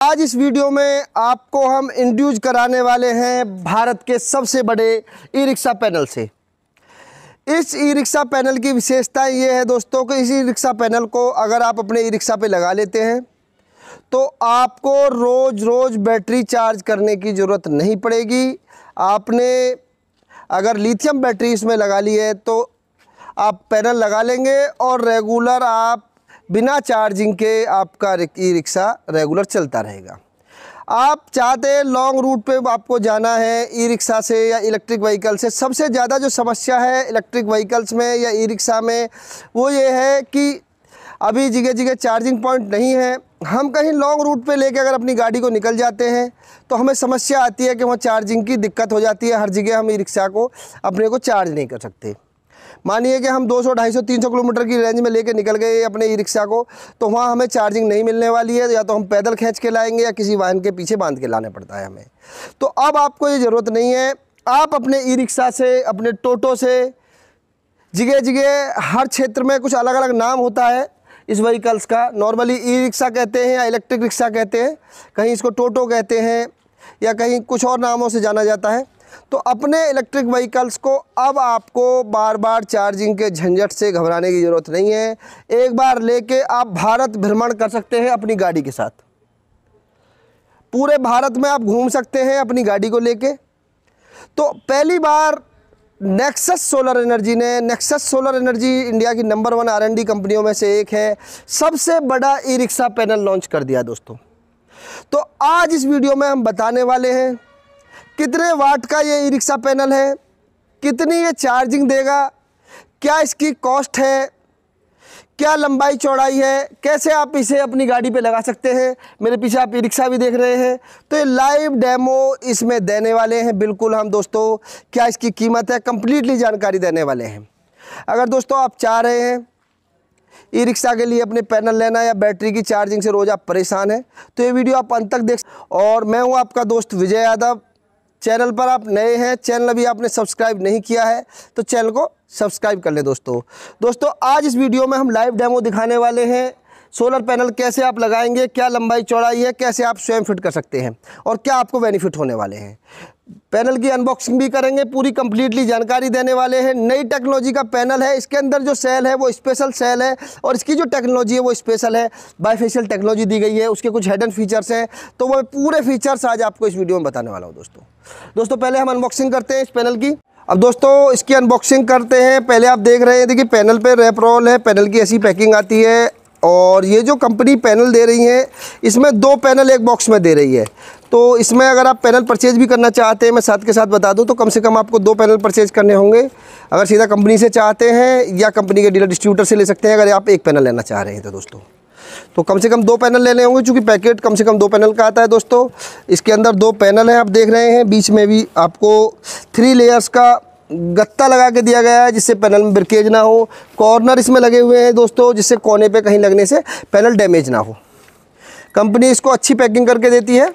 आज इस वीडियो में आपको हम इंड्यूज कराने वाले हैं भारत के सबसे बड़े ई रिक्शा पैनल से। इस ई रिक्शा पैनल की विशेषता ये है दोस्तों कि इस ई रिक्शा पैनल को अगर आप अपने ई रिक्शा पे लगा लेते हैं तो आपको रोज़ रोज़ बैटरी चार्ज करने की ज़रूरत नहीं पड़ेगी। आपने अगर लिथियम बैटरी इसमें लगा ली है तो आप पैनल लगा लेंगे और रेगुलर आप बिना चार्जिंग के आपका ई रिक्शा रेगुलर चलता रहेगा। आप चाहते हैं लॉन्ग रूट पे आपको जाना है ई रिक्शा से या इलेक्ट्रिक व्हीकल से, सबसे ज़्यादा जो समस्या है इलेक्ट्रिक व्हीकल्स में या ई रिक्शा में, वो ये है कि अभी जगह जगह चार्जिंग पॉइंट नहीं है। हम कहीं लॉन्ग रूट पे लेके अगर अपनी गाड़ी को निकल जाते हैं तो हमें समस्या आती है कि वहाँ चार्जिंग की दिक्कत हो जाती है, हर जगह हम ई रिक्शा को, अपने को चार्ज नहीं कर सकते। मानिए कि हम 200, 250, 300 किलोमीटर की रेंज में लेके निकल गए अपने ई रिक्शा को तो वहाँ हमें चार्जिंग नहीं मिलने वाली है या तो हम पैदल खींच के लाएँगे या किसी वाहन के पीछे बाँध के लाने पड़ता है हमें। तो अब आपको ये ज़रूरत नहीं है आप अपने ई रिक्शा से अपने टोटो से जगह जगह हर क्षेत्र में कुछ अलग अलग नाम होता है इस व्हीकल्स का। नॉर्मली ई रिक्शा कहते हैं या इलेक्ट्रिक रिक्शा कहते हैं कहीं इसको टोटो कहते हैं या कहीं कुछ और नामों से जाना जाता है। तो अपने इलेक्ट्रिक व्हीकल्स को अब आपको बार बार चार्जिंग के झंझट से घबराने की ज़रूरत नहीं है। एक बार लेके आप भारत भ्रमण कर सकते हैं अपनी गाड़ी के साथ। पूरे भारत में आप घूम सकते हैं अपनी गाड़ी को लेके। तो पहली बार नेक्सस सोलर एनर्जी ने नेक्सस सोलर एनर्जी इंडिया की नंबर वन आरएनडी कंपनियों में से एक है। सबसे बड़ा ई रिक्शा पैनल लॉन्च कर दिया दोस्तों। तो आज इस वीडियो में हम बताने वाले हैं कितने वाट का ये ई रिक्शा पैनल है? कितनी ये चार्जिंग देगा? क्या इसकी कॉस्ट है? क्या लंबाई चौड़ाई है? कैसे आप इसे अपनी गाड़ी पे लगा सकते हैं? मेरे पीछे आप ई रिक्शा भी देख रहे हैं। तो ये लाइव डेमो इसमें देने वाले हैं। बिल्कुल हम दोस्तों, क्या इसकी कीमत है? कम्प्लीटली जानकारी देने वाले हैं। अगर दोस्तों आप चाह रहे हैं ई रिक्शा के लिए अपने पैनल लेना या बैटरी की चार्जिंग से रोज़ आप परेशान हैं तो ये वीडियो आप अंत तक देख और मैं हूँ आपका दोस्त विजय यादव। चैनल पर आप नए हैं, चैनल अभी आपने सब्सक्राइब नहीं किया है तो चैनल को सब्सक्राइब कर लें दोस्तों। दोस्तों, आज इस वीडियो में हम लाइव डेमो दिखाने वाले हैं। सोलर पैनल कैसे आप लगाएँगे, क्या लंबाई चौड़ाई है, कैसे आप स्वयं फिट कर सकते हैं और क्या आपको बेनिफिट होने वाले हैं। पैनल की अनबॉक्सिंग भी करेंगे, पूरी कंप्लीटली जानकारी देने वाले हैं। नई टेक्नोलॉजी का पैनल है, इसके अंदर जो सेल है, वो स्पेशल सेल है और इसकी जो टेक्नोलॉजी है, वो स्पेशल है। बाईफेशियल टेक्नोलॉजी दी गई है, उसके कुछ हेडन फीचर्स हैं। तो वो पूरे फीचर्स आज आपको इस वीडियो में बताने वाला हूँ दोस्तों। दोस्तों, पहले हम अनबॉक्सिंग करते हैं इस पैनल की। अब दोस्तों, इसकी अनबॉक्सिंग करते हैं। पहले आप देख रहे हैं, देखिए, पैनल पे रैप रोल है, पैनल की ऐसी पैकिंग आती है। और ये जो कंपनी पैनल दे रही है, इसमें दो पैनल एक बॉक्स में दे रही है। तो इसमें अगर आप पैनल परचेज भी करना चाहते हैं, मैं साथ के साथ बता दूँ तो कम से कम आपको दो पैनल परचेज करने होंगे। अगर सीधा कंपनी से चाहते हैं या कंपनी के डीलर डिस्ट्रीब्यूटर से ले सकते हैं, अगर आप एक पैनल लेना चाह रहे हैं तो दोस्तों। तो कम से कम दो पैनल लेने होंगे, चूँकि पैकेट कम से कम दो पैनल का आता है दोस्तों। इसके अंदर दो पैनल हैं, आप देख रहे हैं, बीच में भी आपको थ्री लेयर्स का गत्ता लगा के दिया गया है, जिससे पैनल में ब्रिकेज ना हो। कॉर्नर इसमें लगे हुए हैं दोस्तों, जिससे कोने पे कहीं लगने से पैनल डैमेज ना हो। कंपनी इसको अच्छी पैकिंग करके देती है।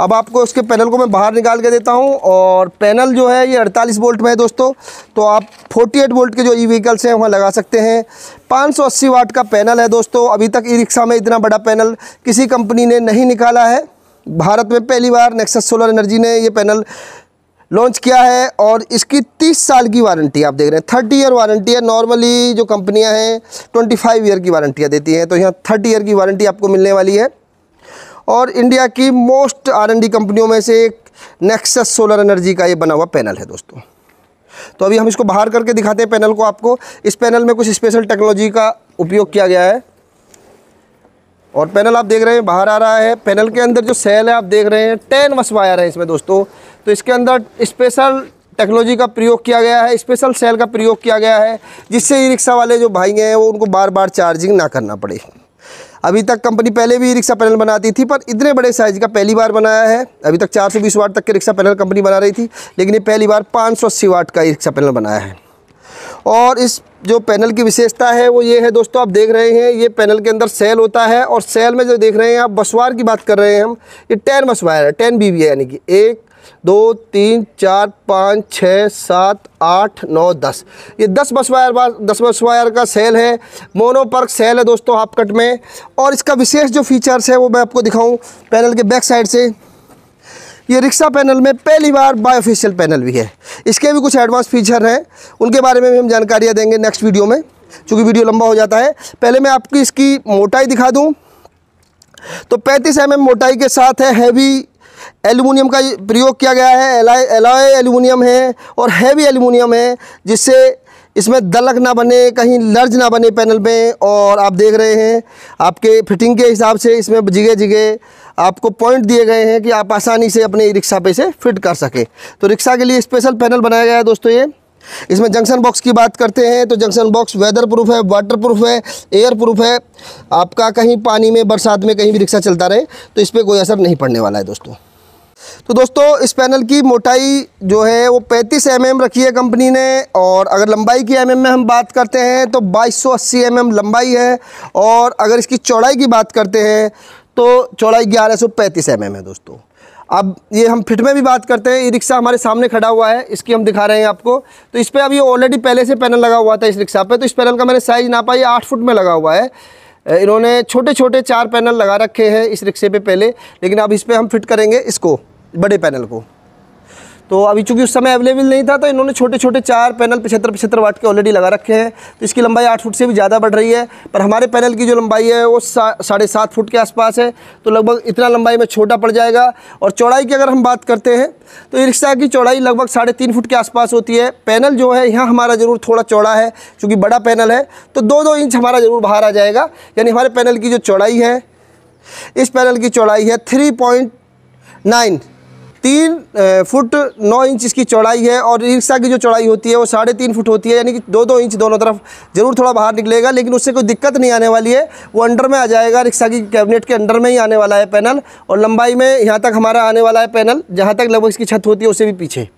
अब आपको उसके पैनल को मैं बाहर निकाल के देता हूँ और पैनल जो है ये 48 वोल्ट में है दोस्तों तो आप 48 वोल्ट के जो ई व्हीकल्स हैं वहाँ लगा सकते हैं। 580 वाट का पैनल है दोस्तों, अभी तक ई रिक्शा में इतना बड़ा पैनल किसी कंपनी ने नहीं निकाला है। भारत में पहली बार नेक्सस सोलर एनर्जी ने ये पैनल लॉन्च किया है और इसकी 30 साल की वारंटी आप देख रहे हैं। 30 ईयर वारंटी है, नॉर्मली जो कंपनियाँ हैं 25 ईयर की वारंटियाँ देती हैं तो यहाँ 30 ईयर की वारंटी आपको मिलने वाली है। और इंडिया की मोस्ट आरएनडी कंपनियों में से एक नेक्सस सोलर एनर्जी का ये बना हुआ पैनल है दोस्तों। तो अभी हम इसको बाहर करके दिखाते हैं पैनल को आपको। इस पैनल में कुछ स्पेशल टेक्नोलॉजी का उपयोग किया गया है। और पैनल आप देख रहे हैं, बाहर आ रहा है। पैनल के अंदर जो सेल है, आप देख रहे हैं टेन वस वायर है इसमें दोस्तों। तो इसके अंदर स्पेशल टेक्नोलॉजी का प्रयोग किया गया है स्पेशल सेल का प्रयोग किया गया है, जिससे ई रिक्शा वाले जो भाई हैं, वो उनको बार बार चार्जिंग ना करना पड़े। अभी तक कंपनी पहले भी रिक्शा पैनल बनाती थी, पर इतने बड़े साइज़ का पहली बार बनाया है। अभी तक 420 वाट तक के रिक्शा पैनल कंपनी बना रही थी, लेकिन ये पहली बार 580 वाट का रिक्शा पैनल बनाया है। और इस जो पैनल की विशेषता है, वो ये है दोस्तों, आप देख रहे हैं, ये पैनल के अंदर सेल होता है, और सेल में जो देख रहे हैं आप, बसवार की बात कर रहे हैं हम, ये टेन बसवायर है, टेन बी यानी कि एक दो, तीन, चार, पाँच, छः, सात, आठ, नौ, दस। ये दस बस वायर बार दस बस वायर का सेल है। मोनोपर्क सेल है दोस्तों हाफ़ कट में। और इसका विशेष जो फीचर्स है वो मैं आपको दिखाऊँ पैनल के बैक साइड से। ये रिक्शा पैनल में पहली बार बायोफेशियल पैनल भी है। इसके भी कुछ एडवांस फीचर हैं। उनके बारे में भी हम जानकारियाँ देंगे नेक्स्ट वीडियो में। चूँकि वीडियो लंबा हो जाता है। पहले मैं आपकी इसकी मोटाई दिखा दूँ। तो 35 एम mm मोटाई के साथ है हैवी एल्यूमिनियम का प्रयोग किया गया है, एलाय एलॉय एल्यूमिनियम है और हैवी एल्यूमिनियम है, जिससे इसमें दलक ना बने, कहीं लर्ज ना बने पैनल में और आप देख रहे हैं, आपके फिटिंग के हिसाब से इसमें जिगे जिगे आपको पॉइंट दिए गए हैं कि आप आसानी से अपने रिक्शा पे से फिट कर सकें। तो रिक्शा के लिए स्पेशल पैनल बनाया गया है दोस्तों ये। इसमें जंक्शन बॉक्स की बात करते हैं तो जंक्शन बॉक्स वेदर प्रूफ है वाटर प्रूफ है एयर प्रूफ है। आपका कहीं पानी में, बरसात में कहीं भी रिक्शा चलता रहे तो इस पर कोई असर नहीं पड़ने वाला है दोस्तों। तो दोस्तों, इस पैनल की मोटाई जो है, वो 35 एम mm रखी है कंपनी ने, और अगर लंबाई की एम mm में हम बात करते हैं तो 2280 एम mm लंबाई है, और अगर इसकी चौड़ाई की बात करते हैं तो चौड़ाई ग्यारह सौ mm है दोस्तों। अब ये हम फिट में भी बात करते हैं ये रिक्शा हमारे सामने खड़ा हुआ है, इसकी हम दिखा रहे हैं आपको। तो इस पर अभी ऑलरेडी पहले से पैनल लगा हुआ था इस रिक्शा पे तो इस पैनल का मैंने साइज़ नापा ये आठ फुट में लगा हुआ है। इन्होंने छोटे छोटे चार पैनल लगा रखे हैं इस रिक्शे पे पहले, लेकिन अब इस पर हम फिट करेंगे इसको। बड़े पैनल को। तो अभी चूँकि उस समय अवेलेबल नहीं था तो इन्होंने छोटे छोटे चार पैनल पचहत्तर पचहत्तर वाट के ऑलरेडी लगा रखे हैं। तो इसकी लंबाई आठ फुट से भी ज़्यादा बढ़ रही है, पर हमारे पैनल की जो लंबाई है, वो साढ़े सात फुट के आसपास है। तो लगभग इतना लंबाई में छोटा पड़ जाएगा। और चौड़ाई की अगर हम बात करते हैं तो ई रिक्शा की चौड़ाई लगभग साढ़े तीन फुट के आसपास होती है। पैनल जो है, यहाँ हमारा ज़रूर थोड़ा चौड़ा है, चूँकि बड़ा पैनल है। तो दो दो इंच हमारा ज़रूर बाहर आ जाएगा। यानी हमारे पैनल की जो चौड़ाई है, इस पैनल की चौड़ाई है थ्री पॉइंट नाइन। तीन फुट नौ इंच इसकी चौड़ाई है और रिक्शा की जो चौड़ाई होती है वो साढ़े तीन फुट होती है, यानी कि दो दो इंच दोनों तरफ़ ज़रूर थोड़ा बाहर निकलेगा, लेकिन उससे कोई दिक्कत नहीं आने वाली है। वो अंडर में आ जाएगा, रिक्शा की कैबिनेट के अंडर में ही आने वाला है पैनल और लंबाई में यहाँ तक हमारा आने वाला है पैनल, जहाँ तक लगभग इसकी छत होती है उससे भी पीछे।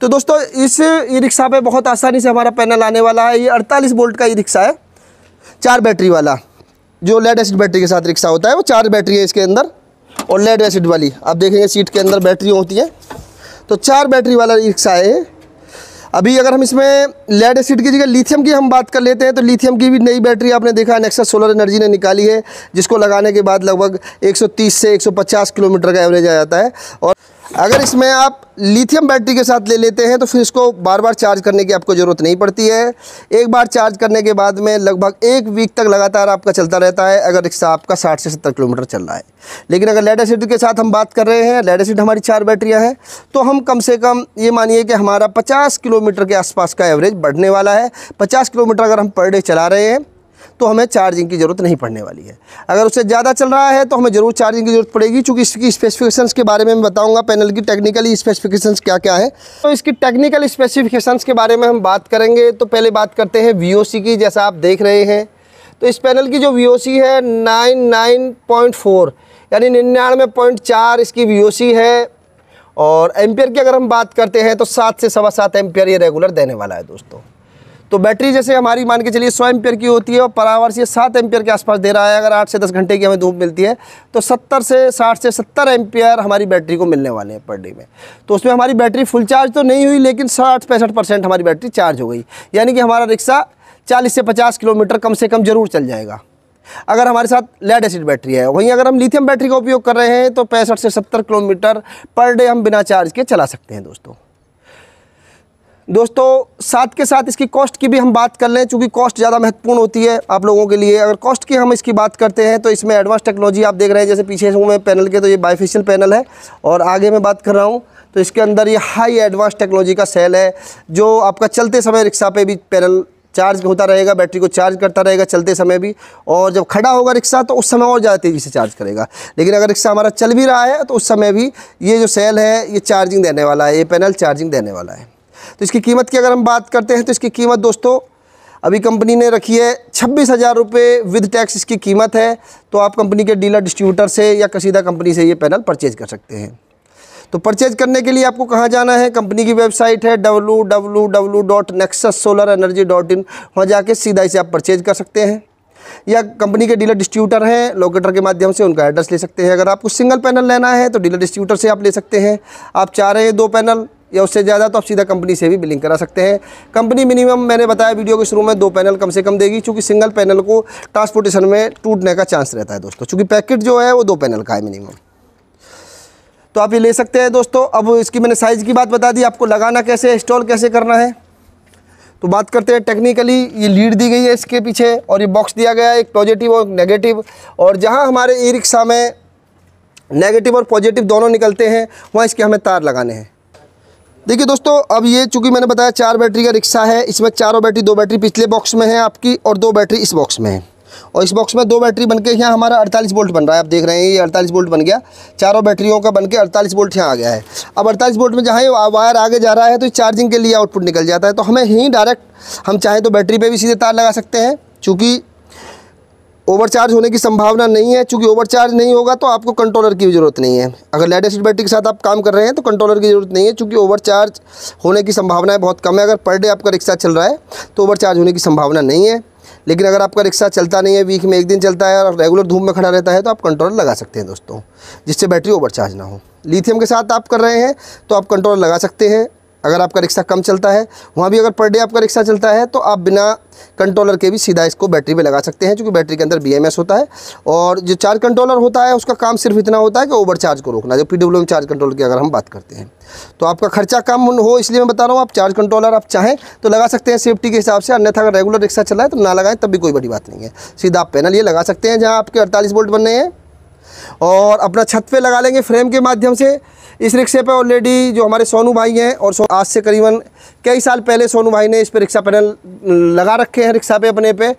तो दोस्तों, इस ई रिक्शा पर बहुत आसानी से हमारा पैनल आने वाला है। ये अड़तालीस बोल्ट का ई रिक्शा है, चार बैटरी वाला, जो एसिड बैटरी के साथ रिक्शा होता है, वो चार बैटरी है इसके अंदर। और लेड एसिड वाली। आप देखेंगे सीट के अंदर बैटरी होती है। तो चार बैटरी वाला रिक्शा है अभी अगर हम इसमें लेड एसिड की जगह लिथियम की हम बात कर लेते हैं तो लिथियम की भी नई बैटरी आपने देखा नेक्सा सोलर एनर्जी ने निकाली है, जिसको लगाने के बाद लगभग 130 से 150 किलोमीटर का एवरेज आ जाता है। और अगर इसमें आप लिथियम बैटरी के साथ ले लेते हैं तो फिर इसको बार बार चार्ज करने की आपको ज़रूरत नहीं पड़ती है। एक बार चार्ज करने के बाद में लगभग एक वीक तक लगातार आपका चलता रहता है, अगर रिक्शा आपका 60 से 70 किलोमीटर चल रहा है। लेकिन अगर लेड एसिड के साथ हम बात कर रहे हैं, लेड एसिड हमारी चार बैटरियाँ हैं तो हम कम से कम ये मानिए कि हमारा पचास किलोमीटर के आसपास का एवरेज बढ़ने वाला है। पचास किलोमीटर अगर हम पर डे चला रहे हैं तो हमें चार्जिंग की ज़रूरत नहीं पड़ने वाली है। अगर उससे ज़्यादा चल रहा है तो हमें ज़रूर चार्जिंग की ज़रूरत पड़ेगी, चूँकि इसकी स्पेसिफिकेशंस के बारे में मैं बताऊँगा। पैनल की टेक्निकली स्पेसिफिकेशंस क्या क्या है। तो इसकी टेक्निकल स्पेसिफिकेशंस के बारे में हम बात करेंगे। तो पहले बात करते हैं वीओसी की, जैसा आप देख रहे हैं। तो इस पैनल की जो वीओसी है, नाइन यानी निन्यानवे पॉइंट चार इसकी वीओसी है। और एम्पियर की अगर हम बात करते हैं तो सात से सवा सात एम्पियर ये रेगुलर देने वाला है दोस्तों। तो बैटरी जैसे हमारी मान के चलिए सौ एम्पियर की होती है और पर आवर से सात एम्पियर के आसपास दे रहा है, अगर आठ से दस घंटे की हमें धूप मिलती है तो सत्तर से साठ से सत्तर एम्पियर हमारी बैटरी को मिलने वाले हैं पर डे में। तो उसमें हमारी बैटरी फुल चार्ज तो नहीं हुई, लेकिन साठ पैंसठ हमारी बैटरी चार्ज हो गई। यानी कि हमारा रिक्शा चालीस से पचास किलोमीटर कम से कम ज़रूर चल जाएगा। अगर हमारे साथ लेड एसिड बैटरी है, वहीं अगर हम लिथियम बैटरी का उपयोग कर रहे हैं तो पैंसठ से सत्तर किलोमीटर पर डे हम बिना चार्ज के चला सकते हैं दोस्तों। दोस्तों, साथ के साथ इसकी कॉस्ट की भी हम बात कर लें, चूँकि कॉस्ट ज़्यादा महत्वपूर्ण होती है आप लोगों के लिए। अगर कॉस्ट की हम इसकी बात करते हैं तो इसमें एडवांस टेक्नोलॉजी आप देख रहे हैं, जैसे पीछे हूँ मैं पैनल के तो ये बाईफेशियल पैनल है। और आगे मैं बात कर रहा हूँ तो इसके अंदर ये हाई एडवांस टेक्नोलॉजी का सेल है, जो आपका चलते समय रिक्शा पर भी पैनल चार्ज होता रहेगा बैटरी को चार्ज करता रहेगा चलते समय भी। और जब खड़ा होगा रिक्शा तो उस समय और ज़्यादा तेज़ी से चार्ज करेगा। लेकिन अगर रिक्शा हमारा चल भी रहा है तो उस समय भी ये जो सेल है, ये चार्जिंग देने वाला है, ये पैनल चार्जिंग देने वाला है। तो इसकी कीमत की अगर हम बात करते हैं तो इसकी कीमत दोस्तों, अभी कंपनी ने रखी है छब्बीस हज़ार रुपये विद टैक्स इसकी कीमत है। तो आप कंपनी के डीलर, डिस्ट्रीब्यूटर से या कसीदा कंपनी से ये पैनल परचेज कर सकते हैं। तो परचेज करने के लिए आपको कहाँ जाना है? कंपनी की वेबसाइट है W W W dot Nexus solar energy dot in वहाँ जाके सीधा इसे आप परचेज कर सकते हैं। या कंपनी के डीलर, डिस्ट्रीब्यूटर हैं, लोकेटर के माध्यम से उनका एड्रेस ले सकते हैं। अगर आपको सिंगल पैनल लेना है तो डीलर, डिस्ट्रीब्यूटर से आप ले सकते हैं। आप चाह रहे हैं दो पैनल या उससे ज़्यादा तो आप सीधा कंपनी से भी बिलिंग करा सकते हैं। कंपनी मिनिमम मैंने बताया वीडियो के शुरू में दो पैनल कम से कम देगी क्योंकि सिंगल पैनल को ट्रांसपोर्टेशन में टूटने का चांस रहता है दोस्तों, चूँकि पैकेट जो है वो दो पैनल का है मिनिमम तो आप ये ले सकते हैं दोस्तों। अब इसकी मैंने साइज़ की बात बता दी, आपको लगाना कैसे इंस्टॉल कैसे करना है? तो बात करते हैं टेक्निकली ये लीड दी गई है इसके पीछे और ये बॉक्स दिया गया है, एक पॉजिटिव और नेगेटिव और जहाँ हमारे ई रिक्शा में नेगेटिव और पॉजिटिव दोनों निकलते हैं, वहाँ इसके हमें तार लगाने हैं। देखिए दोस्तों, अब ये चूँकि मैंने बताया चार बैटरी का रिक्शा है, इसमें चारों बैटरी दो बैटरी पिछले बॉक्स में है आपकी और दो बैटरी इस बॉक्स में है। और इस बॉक्स में दो बैटरी बन के यहाँ हमारा 48 वोल्ट बन रहा है। आप देख रहे हैं, ये 48 वोल्ट बन गया। चारों बैटरियों का बन के 48 वोल्ट यहाँ आ गया है। अब 48 वोल्ट में जहाँ ये वायर आगे जा रहा है तो चार्जिंग के लिए आउटपुट निकल जाता है। तो हमें ही डायरेक्ट हम चाहें तो बैटरी पर भी सीधे तार लगा सकते हैं, चूँकि ओवरचार्ज होने की संभावना नहीं है। चूँकि ओवरचार्ज नहीं होगा तो आपको कंट्रोलर की ज़रूरत नहीं है। अगर लेड एसिड बैटरी के साथ आप काम कर रहे हैं तो कंट्रोलर की ज़रूरत नहीं है, चूँकि ओवरचार्ज होने की संभावना बहुत कम है। अगर पर डे आपका रिक्शा चल रहा है तो ओवरचार्ज होने की संभावना नहीं है। लेकिन अगर आपका रिक्शा चलता नहीं है, वीक में एक दिन चलता है और रेगुलर धूप में खड़ा रहता है तो आप कंट्रोलर लगा सकते हैं दोस्तों, जिससे बैटरी ओवरचार्ज ना हो। लिथियम के साथ आप कर रहे हैं तो आप कंट्रोलर लगा सकते हैं। अगर आपका रिक्शा कम चलता है, वहाँ भी अगर पर डे आपका रिक्शा चलता है तो आप बिना कंट्रोलर के भी सीधा इसको बैटरी पे लगा सकते हैं, क्योंकि बैटरी के अंदर बीएमएस होता है। और जो चार्ज कंट्रोलर होता है, उसका काम सिर्फ़ इतना होता है कि ओवर चार्ज को रोकना जो पी चार्ज कंट्रोलर की अगर हम बात करते हैं। तो आपका खर्चा कम हो, इसलिए मैं बता रहा हूँ, आप चार्ज कंट्रोलर आप चाहें तो लगा सकते हैं सेफ्टी के हिसाब से, अन्यथा अगर रेगुलर रिक्शा चला है तो ना लगाएँ, तब भी कोई बड़ी बात नहीं है। सीधा आप पैनल ये लगा सकते हैं, जहाँ आपके अड़तालीस वोल्ट बनने हैं। और अपना छत पे लगा लेंगे फ्रेम के माध्यम से। इस रिक्शे पे ऑलरेडी जो हमारे सोनू भाई हैं और आज से करीबन कई साल पहले सोनू भाई ने इस पर रिक्शा पैनल लगा रखे हैं रिक्शा पे अपने पे।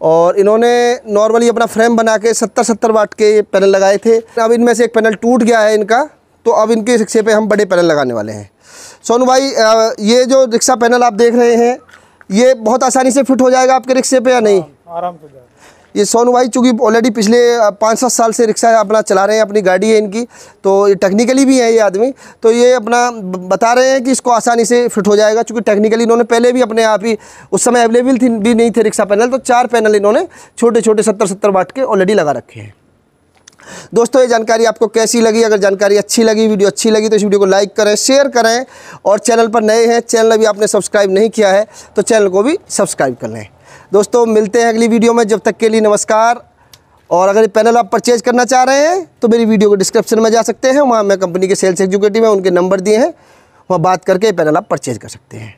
और इन्होंने नॉर्मली अपना फ्रेम बना के सत्तर सत्तर वाट के पैनल लगाए थे। अब इनमें से एक पैनल टूट गया है इनका तो अब इनके रिक्शे पे हम बड़े पैनल लगाने वाले हैं। सोनू भाई ये जो रिक्शा पैनल आप देख रहे हैं, ये बहुत आसानी से फिट हो जाएगा आपके रिक्शे पे या नहीं? आराम से ये सोनू भाई, चूँकि ऑलरेडी पिछले पाँच सात साल से रिक्शा अपना चला रहे हैं, अपनी गाड़ी है इनकी तो ये टेक्निकली भी है ये आदमी। तो ये अपना बता रहे हैं कि इसको आसानी से फिट हो जाएगा, चूँकि टेक्निकली इन्होंने पहले भी अपने आप ही, उस समय अवेलेबल थी, भी नहीं थे रिक्शा पैनल तो चार पैनल इन्होंने छोटे छोटे सत्तर सत्तर वाट के ऑलरेडी लगा रखे हैं। दोस्तों, ये जानकारी आपको कैसी लगी? अगर जानकारी अच्छी लगी, वीडियो अच्छी लगी तो इस वीडियो को लाइक करें शेयर करें, और चैनल पर नए हैं, चैनल अभी आपने सब्सक्राइब नहीं किया है तो चैनल को भी सब्सक्राइब कर लें। दोस्तों, मिलते हैं अगली वीडियो में। जब तक के लिए नमस्कार। और अगर ये पैनल आप परचेज करना चाह रहे हैं तो मेरी वीडियो को डिस्क्रिप्शन में जा सकते हैं। वहाँ मैं कंपनी के सेल्स एग्जीक्यूटिव हैं उनके नंबर दिए हैं। वहाँ बात करके पैनल आप परचेज कर सकते हैं।